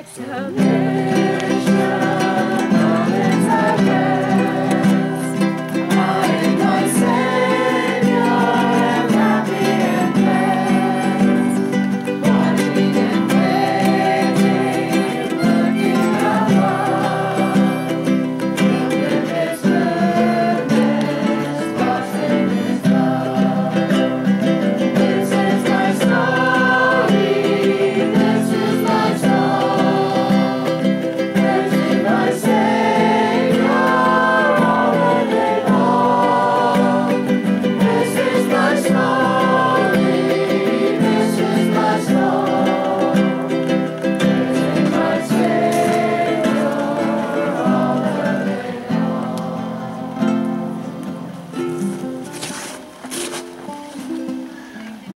It's of